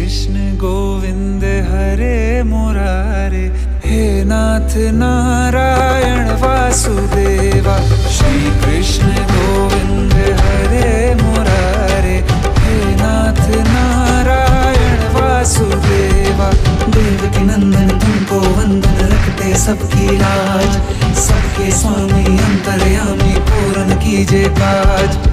कृष्ण गोविंद हरे मुरारे, हे नाथ नारायण वासुदेवा। श्री कृष्ण गोविंद हरे मुरारे, हे नाथ नारायण वासुदेवा। देव नंदन तुमको वंदन रखते सबकी राज। सबके स्वामी अंतर्यामी पूर्ण कीजिए काज।